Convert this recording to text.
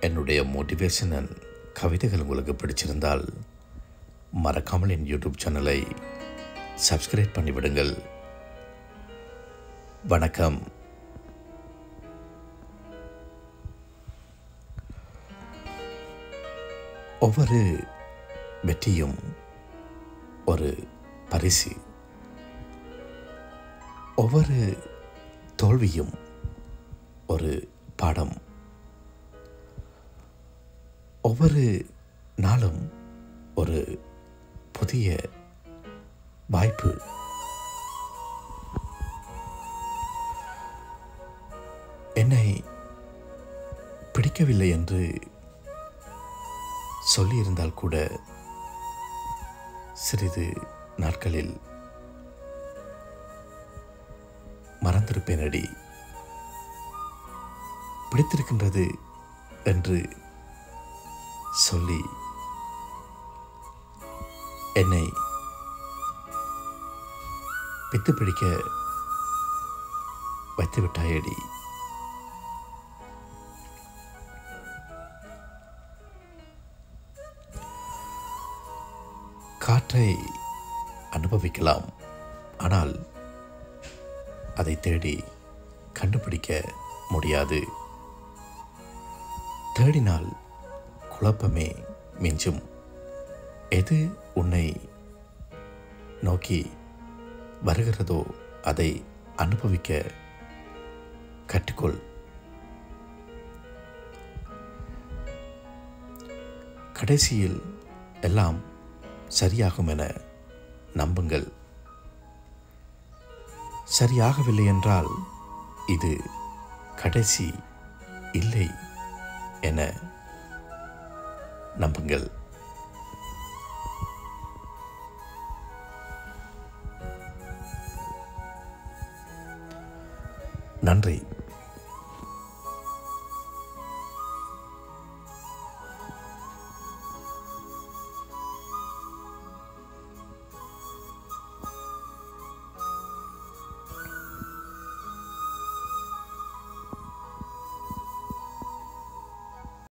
என்னுடைய மோட்டிவேஷனல் கவிதைகள் உங்களுக்கு பிடிச்சிருந்தால் மறக்காமல் என் யூடியூப் சேனலை சப்ஸ்கிரைப் பண்ணிவிடுங்கள். வணக்கம். ஒவ்வொரு வெற்றியும் ஒரு பரிசு. ஒவ்வொரு தோல்வியும் ஒரு பாடம். ஒவ்வொரு நாளும் ஒரு புதிய வாய்ப்பு. என்னை பிடிக்கவில்லை என்று சொல்லியிருந்தால் கூட சிறிது நாட்களில் மறந்திருப்பேனடி. பிடித்திருக்கின்றது என்று சொல்லி என்னை பித்து பிடிக்க வைத்து விட்டாயடி காற்றை அனுபவிக்கலாம் ஆனால் அதை தேடி கண்டுபிடிக்க முடியாது. தேடினால் குழப்பமே மிஞ்சும். எது உன்னை நோக்கி வருகிறதோ அதை அனுபவிக்க கற்றுக்கொள். கடைசியில் எல்லாம் சரியாகும் என நம்புங்கள். சரியாகவில்லை என்றால் இது கடைசி இல்லை என நம்புங்கள். நன்றி.